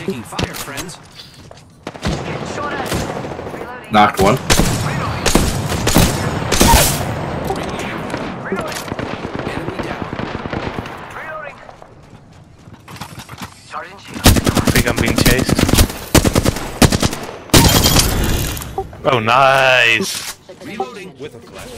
taking fire, friends. Knocked one. I'm being chased. Oh, nice! Reloading with a flash.